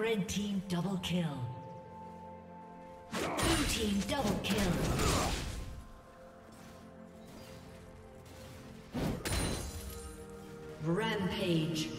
Red team double kill. Blue team double kill. Rampage.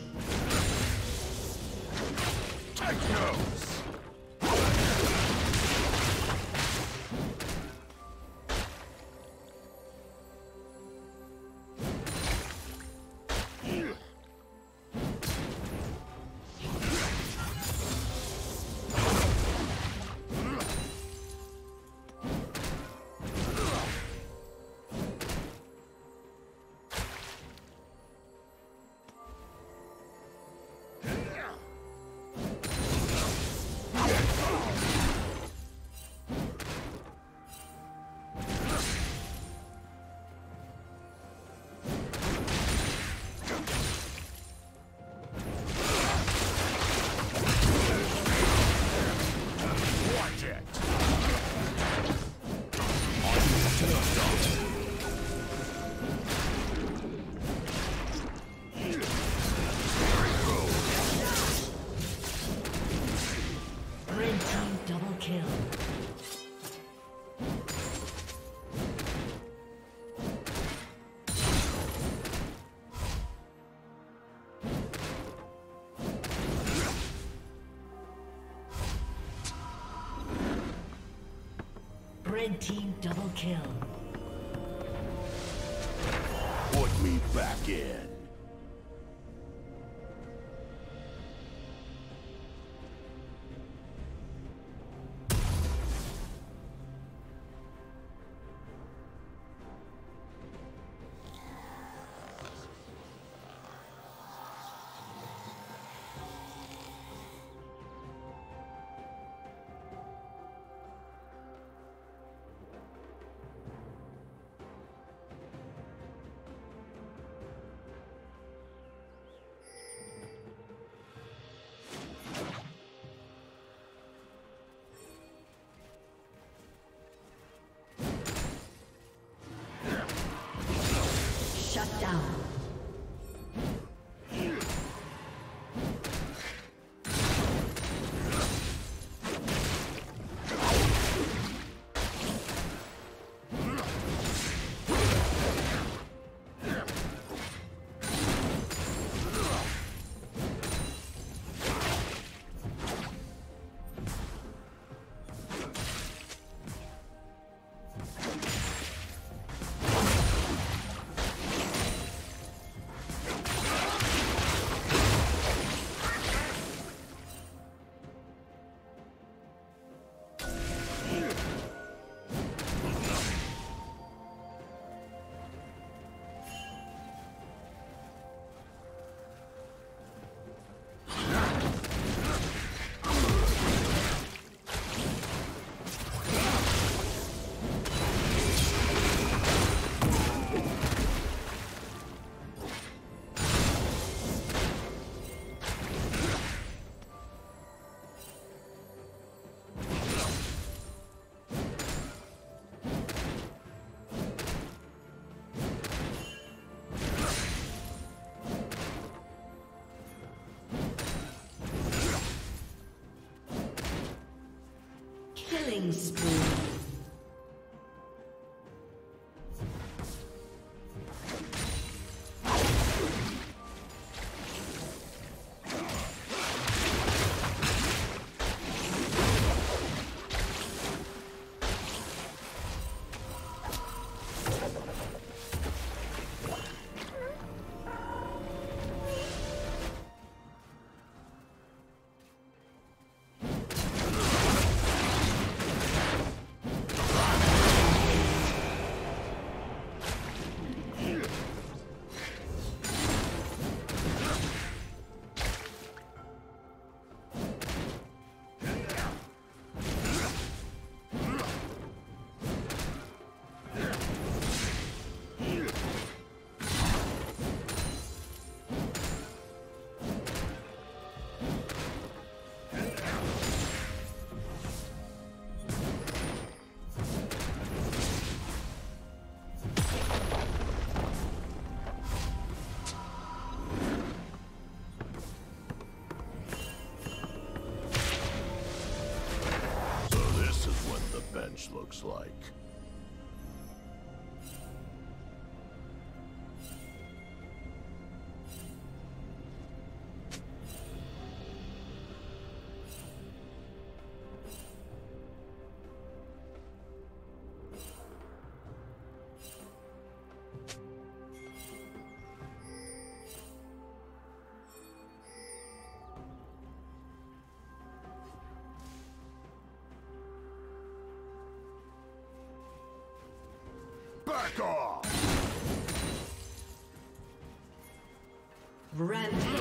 Red team double kill. Put me back in. Killing spree. looks like. Rampage.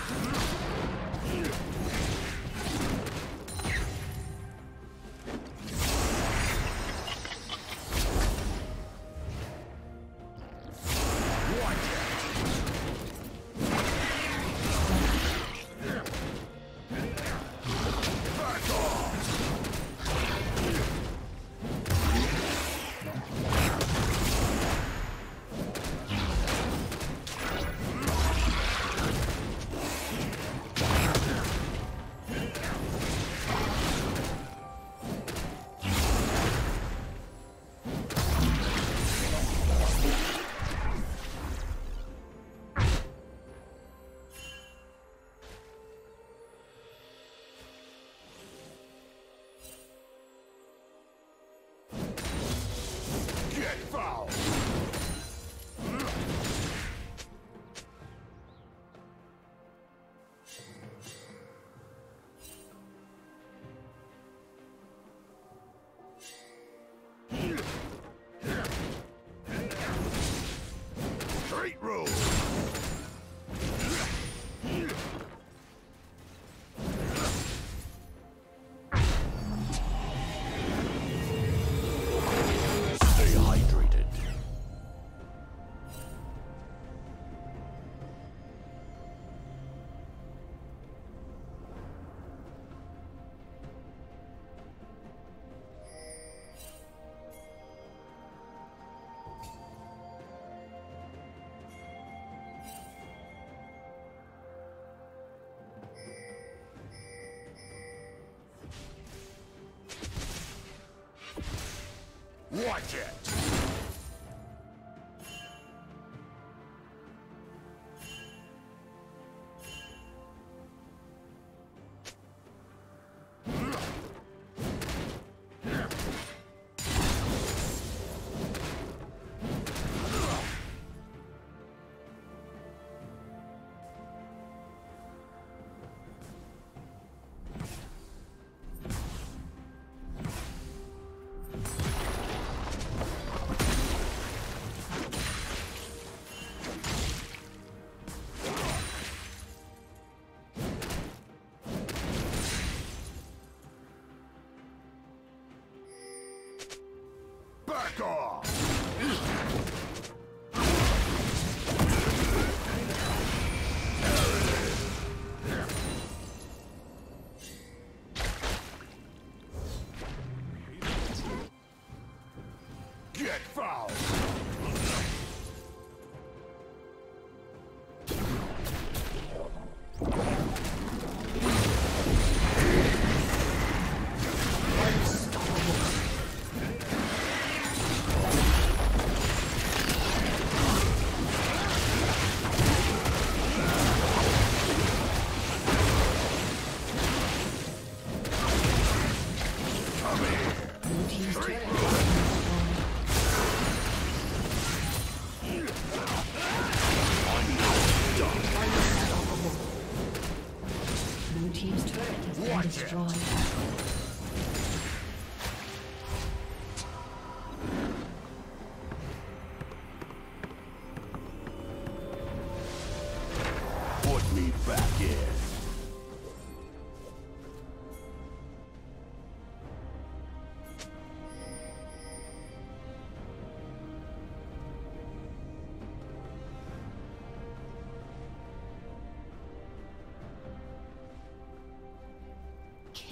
Watch it! Back off!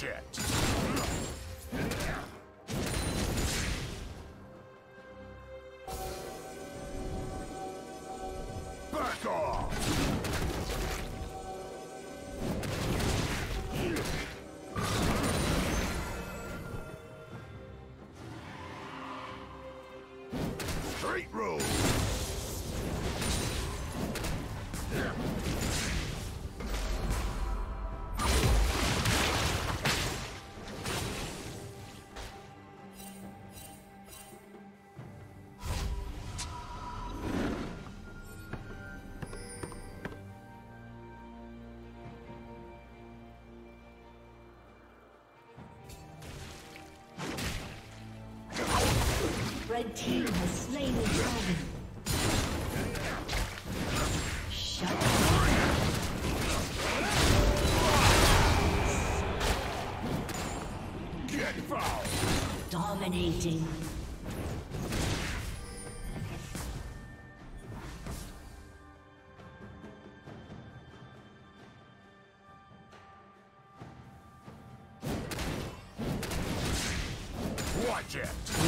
Watch Red team has slain the dragon. Shut down. Get foul! Dominating. Watch it!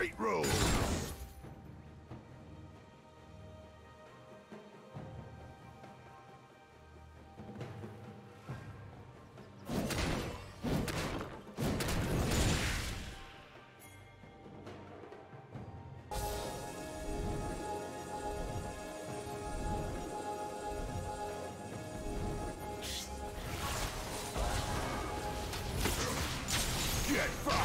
Straight rules! Get foul!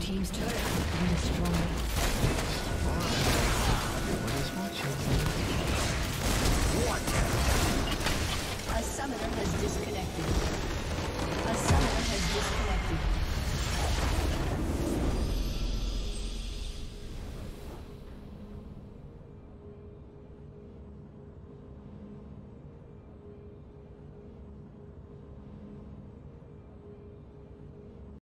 team's turret has been destroyed. What? A summoner has disconnected. A summoner has disconnected.